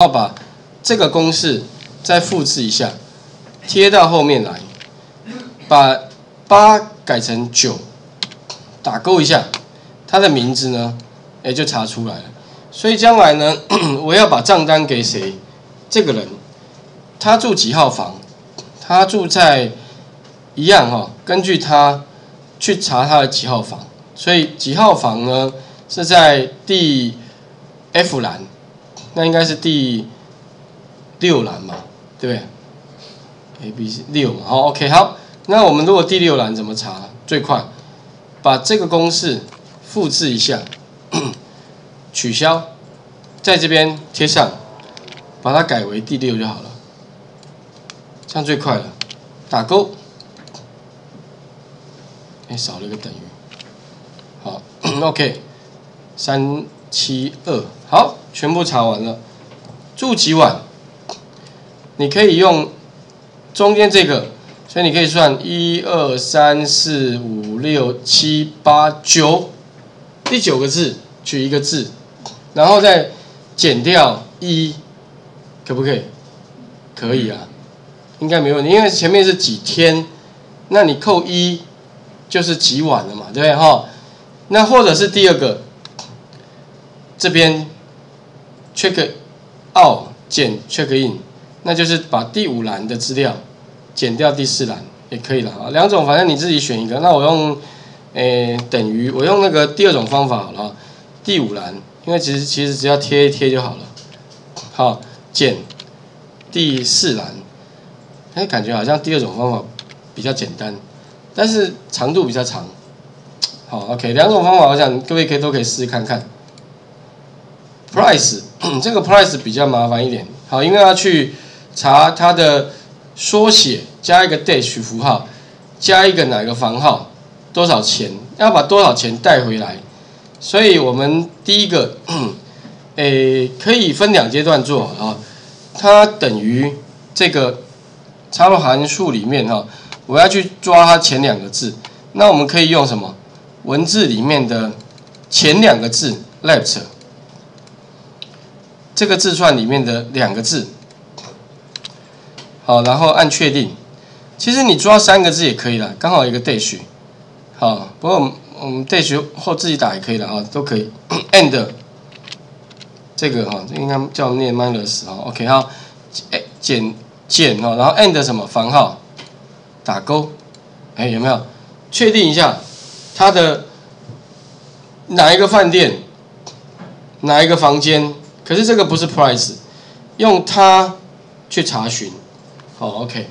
要把这个公式再复制一下，贴到后面来，把八改成九，打勾一下，它的名字呢，哎就查出来了。所以将来呢，我要把账单给谁？这个人，他住几号房？他住在一样哈，根据他去查他的几号房。所以几号房呢？是在第 F 栏，那应该是第六栏嘛，对不对？A、B、C 六嘛，好，OK，好。那我们如果第六栏怎么查最快？把这个公式复制一下，取消，在这边贴上，把它改为第六就好了，这样最快了。打勾，哎，少了一个等于，好，OK。三七二，好，全部查完了。住几晚？你可以用中间这个，所以你可以算一二三四五六七八九，第九个字取一个字，然后再减掉一，可不可以？可以啊，应该没问题，因为前面是几天，那你扣一就是几晚了嘛，对不对哈？那或者是第二个。这边 check out 减 check in，那就是把第五栏的资料减掉第四栏也可以了啊。两种反正你自己选一个。那我用诶等于我用那个第二种方法好了。第五栏，因为其实其实只要贴一贴就好了。好，减第四栏，哎，感觉好像第二种方法比较简单，但是长度比较长。好，OK，两种方法，我想各位可以都可以试试看看。price 这个 price 比较麻烦一点，好，因为要去查它的缩写，加一个 dash 符号，加一个哪个房号，多少钱，要把多少钱带回来，所以我们第一个，诶，可以分两阶段做啊，它等于这个插入函数里面哈，我要去抓它前两个字，那我们可以用什么？文字里面的前两个字 left。这个字串里面的两个字，好，然后按确定。其实你抓三个字也可以了，刚好一个 dash，好，不过我们 dash 后自己打也可以了啊，都可以。end 这个哈，应该叫念 minus 哈，OK 哈，哎减减哦，然后 end 什么房号打勾，哎有没有？确定一下它的哪一个饭店，哪一个房间？可是这个不是 price，用它去查询，好，OK。